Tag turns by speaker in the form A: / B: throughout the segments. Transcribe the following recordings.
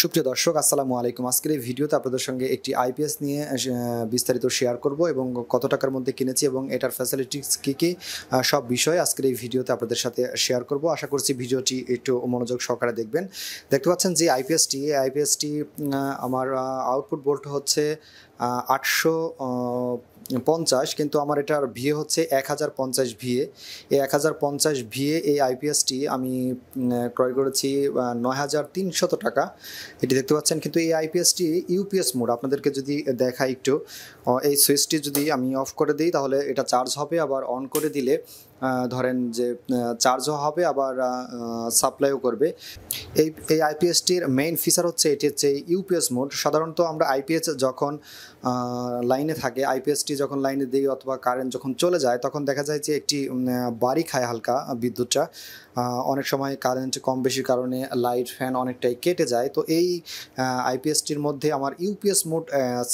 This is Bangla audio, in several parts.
A: সুপ্রিয় দর্শক, আসসালামু আলাইকুম। আজকের এই ভিডিওতে আপনাদের সঙ্গে একটি আইপিএস নিয়ে বিস্তারিত শেয়ার করব এবং কত টাকার মধ্যে কিনেছি এবং এটার ফ্যাসিলিটিস কী কী সব বিষয়ে আজকের এই ভিডিওতে আপনাদের সাথে শেয়ার করব। আশা করছি ভিডিওটি একটু মনোযোগ সহকারে দেখবেন। দেখতে পাচ্ছেন যে আইপিএসটি আইপিএসটি আমার আউটপুট বোল্ট হচ্ছে আটশো পঞ্চাশ, কিন্তু আমার এটার ভিএ হচ্ছে এক হাজার পঞ্চাশ ভিএ। এই এক হাজার পঞ্চাশ ভিএ এই আইপিএসটি আমি ক্রয় করেছি নয় হাজার তিনশত টাকা। এটি দেখতে পাচ্ছেন, কিন্তু এই আইপিএসটি ইউপিএস মোড, আপনাদেরকে যদি দেখাই একটু এই সুইচটি যদি আমি অফ করে দিই, তাহলে এটা চার্জ হবে, আবার অন করে দিলে ধরেন যে চার্জও হবে, আবার সাপ্লাইও করবে। এই এই আইপিএসটির মেইন ফিচার হচ্ছে, এটি হচ্ছে ইউপিএস মোড সাধারণত আমরা আইপিএস যখন লাইনে থাকে আইপিএসটি যখন লাইনে দিই অথবা কারেন্ট যখন চলে যায়, তখন দেখা যায় যে, একটি বাড়ি খায় হালকা বিদ্যুৎটা। অনেক সময় কারেন্ট কম বেশির কারণে লাইট ফ্যান অনেকটাই কেটে যায়। তো এই আইপিএসটির মধ্যে আমার ইউপিএস মোড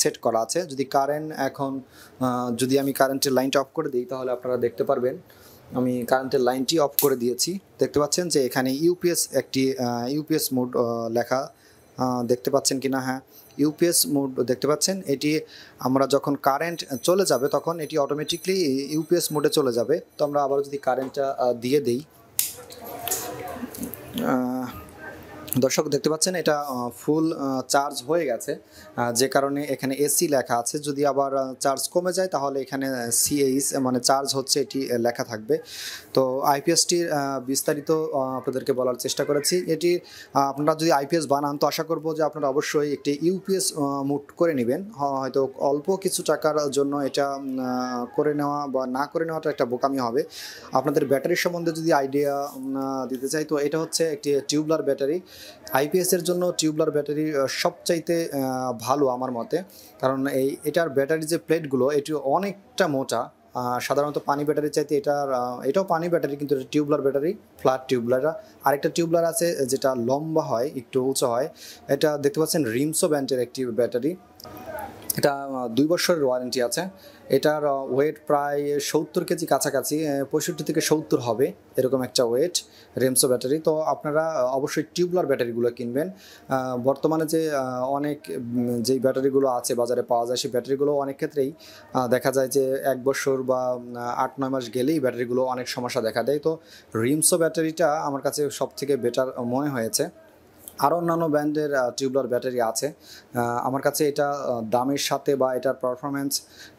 A: সেট করা আছে। যদি কারেন্ট এখন যদি আমি কারেন্টের লাইনটা অফ করে দিই, তাহলে আপনারা দেখতে পারবেন আমি কারেন্টের লাইনটি অফ করে দিয়েছি। দেখতে পাচ্ছেন যে এখানে ইউপিএস একটি ইউপিএস মোড লেখা দেখতে পাচ্ছেন কি না হ্যাঁ ইউপিএস মোড দেখতে পাচ্ছেন? এটি আমরা যখন কারেন্ট চলে যাবে তখন এটি অটোমেটিকলি ইউপিএস মোডে চলে যাবে। তো আমরা আবার যদি কারেন্টটা দিয়ে দিই। দর্শক দেখতে পাচ্ছেন, এটা ফুল চার্জ হয়ে গেছে। যে কারণে এখানে এসি লেখা আছে। যদি আবার চার্জ কমে যায়, তাহলে এখানে সিএইচ মানে চার্জ হচ্ছে, এটি লেখা থাকবে। তো আইপিএসটির বিস্তারিত আপনাদেরকে বলার চেষ্টা করেছি। এটি আপনারা যদি আইপিএস বানান, তো আশা করব যে আপনারা অবশ্যই একটি ইউপিএস মুট করে নেবেন। হয়তো অল্প কিছু টাকার জন্য এটা করে নেওয়া বা না করে নেওয়াটা একটা বোকামি হবে। আপনাদের ব্যাটারির সম্বন্ধে যদি আইডিয়া দিতে চাই, তো এটা হচ্ছে একটি টিউবলার ব্যাটারি আইপিএস এর জন্য টিউবলার ব্যাটারি সবচাইতে ভালো আমার মতে। কারণ এই, এটার ব্যাটারি যে প্লেটগুলো এটি অনেকটা মোটা। সাধারণত পানি ব্যাটারি চাইতে এটার এটাও পানি ব্যাটারি কিন্তু এটা টিউবলার ব্যাটারি ফ্ল্যাট টিউবলার আরেকটা টিউবলার আছে, যেটা লম্বা হয়, একটু উঁচু হয়। এটা দেখতে পাচ্ছেন রিমসো ব্যান্ডের একটি ব্যাটারি এটা দুই বছরের ওয়ারেন্টি আছে। এটার ওয়েট প্রায় সত্তর কেজি কাছাকাছি পঁয়ষট্টি থেকে সত্তর হবে এরকম একটা ওয়েট রেমসো ব্যাটারি তো আপনারা অবশ্যই টিউবলার ব্যাটারিগুলো কিনবেন। বর্তমানে যে অনেক যেই ব্যাটারিগুলো আছে, বাজারে পাওয়া যায়, সেই ব্যাটারিগুলো অনেক ক্ষেত্রেই দেখা যায় যে এক বছর বা আট, নয় মাস গেলেই ব্যাটারিগুলো অনেক সমস্যা দেখা দেয়। তো রিমসো ব্যাটারিটা আমার কাছে সব থেকে বেটার মনে হয়েছে। আরও অন্যান্য ব্র্যান্ডের টিউবলার ব্যাটারি আছে। আমার কাছে এটা দামের সাথে বা এটার পারফরমেন্স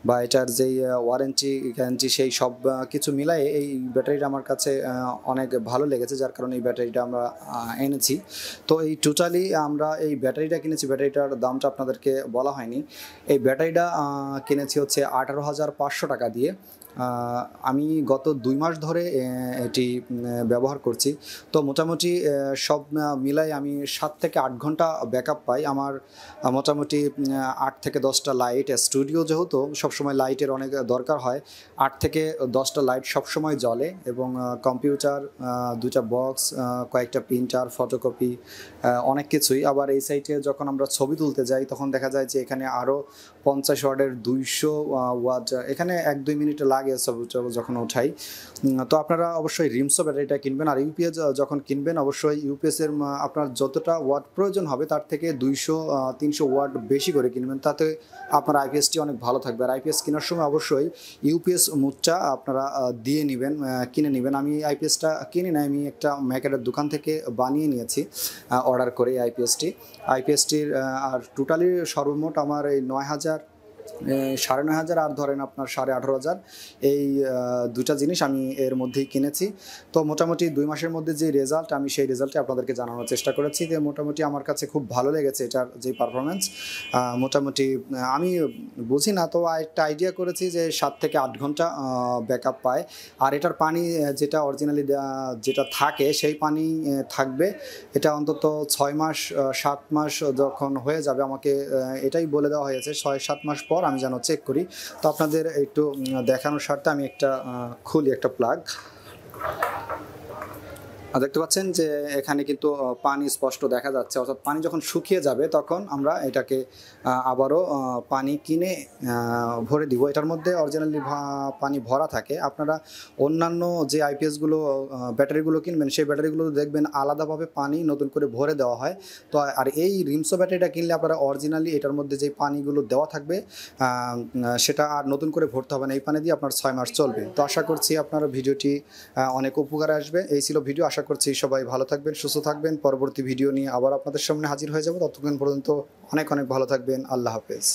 A: বা এটার যেই ওয়ারেন্টি গ্যারান্টি সেই সব কিছু মিলাই এই ব্যাটারিটা আমার কাছে অনেক ভালো লেগেছে, যার কারণে এই ব্যাটারিটা আমরা এনেছি। তো এই টোটালি আমরা এই ব্যাটারিটা কিনেছি, ব্যাটারিটার দামটা আপনাদেরকে বলা হয়নি। এই ব্যাটারিটা কিনেছি হচ্ছে আঠারো হাজার পাঁচশো টাকা দিয়ে। আমি গত দুই মাস ধরে এটি ব্যবহার করছি। তো মোটামুটি সব মিলাই আমি সাত থেকে আট ঘণ্টা ব্যাকআপ পাই। আমার মোটামুটি আট থেকে দশটা লাইট স্টুডিও যেহেতু, সবসময় লাইটের অনেক দরকার হয়। আট থেকে দশটা লাইট সবসময় জ্বলে এবং কম্পিউটার দুটা বক্স কয়েকটা প্রিন্টার, ফটোকপি অনেক কিছুই। আবার এই সাইটে যখন আমরা ছবি তুলতে যাই, তখন দেখা যায় যে এখানে আরও পঞ্চাশ ওয়ার্ডের দুইশো ওয়াট এখানে এক দুই মিনিট লাগে যখন ওঠাই তো আপনারা অবশ্যই রিমসো ব্যাটারিটা কিনবেন। আর ইউপিএস যখন কিনবেন, অবশ্যই ইউপিএসের আপনার যতটা ওয়াট প্রয়োজন হবে, তার থেকে দুইশো তিনশো ওয়াট বেশি করে কিনবেন। তাতে আপনার আইপিএসটি অনেক ভালো থাকবে। আর আইপিএস কেনার সময় অবশ্যই ইউপিএস মুডটা আপনারা দিয়ে নেবেন কিনে নেবেন। আমি আইপিএসটা কিনি না আমি একটা ম্যাকেটের দোকান থেকে বানিয়ে নিয়েছি অর্ডার করে আইপিএসটি আইপিএসটির আর টোটালি সর্বমোট আমার এই নয় হাজার সাড়ে নয় হাজার আর ধরেন আপনার সাড়ে আঠারো হাজার। এই দুটা জিনিস আমি এর মধ্যেই কিনেছি। তো মোটামুটি দুই মাসের মধ্যে যে রেজাল্ট আমি সেই রেজাল্টে আপনাদেরকে জানানোর চেষ্টা করেছি যে মোটামুটি আমার কাছে খুব ভালো লেগেছে এটার যে পারফরমেন্স মোটামুটি, আমি বুঝি না, তো একটা আইডিয়া করেছি যে সাত থেকে আট ঘণ্টা ব্যাকআপ পায়। আর এটার পানি যেটা অরিজিনালি যেটা থাকে, সেই পানি থাকবে। এটা অন্তত ছয় মাস সাত মাস যখন হয়ে যাবে, আমাকে এটাই বলে দেওয়া হয়েছে, ছয় সাত মাস পর আমি যেন চেক করি। তো আপনাদের একটু দেখানোর স্বার্থে আমি একটা খুলি একটা প্লাগ দেখতে পাচ্ছেন যে এখানে কিন্তু পানি স্পষ্ট দেখা যাচ্ছে। অর্থাৎ পানি যখন শুকিয়ে যাবে, তখন আমরা এটাকে আবারও পানি কিনে ভরে দিব। এটার মধ্যে অরিজিনালি পানি ভরা থাকে। আপনারা অন্যান্য যে আইপিএসগুলো ব্যাটারিগুলো কিনবেন, সেই ব্যাটারিগুলো দেখবেন আলাদাভাবে পানি নতুন করে ভরে দেওয়া হয়। তো আর এই রিমসো ব্যাটারিটা কিনলে আপনারা অরিজিনালি এটার মধ্যে যে পানিগুলো দেওয়া থাকবে সেটা আর নতুন করে ভরতে হবে না। এই পানি দিয়ে আপনার ছয় মাস চলবে। তো আশা করছি আপনার ভিডিওটি অনেক উপকারে আসবে। এই ছিল ভিডিও। আশা করছি সবাই ভালো থাকবেন, সুস্থ থাকবেন। পরবর্তী ভিডিও নিয়ে আবার আপনাদের সামনে হাজির হয়ে যাব। ততক্ষণ পর্যন্ত অনেক অনেক ভালো থাকবেন। আল্লাহ হাফেজ।